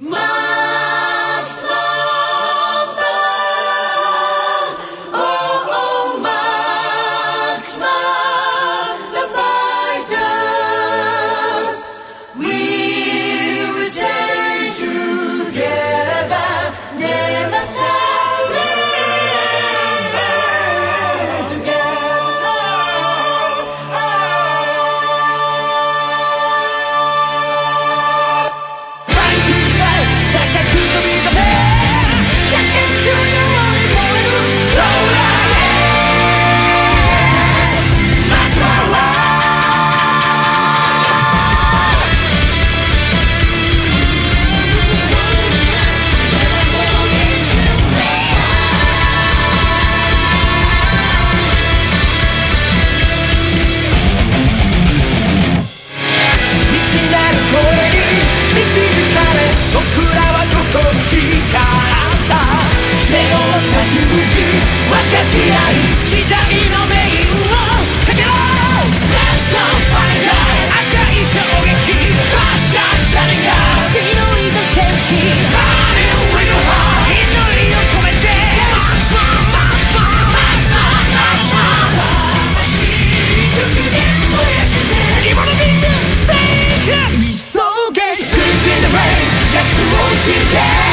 Mom! Yeah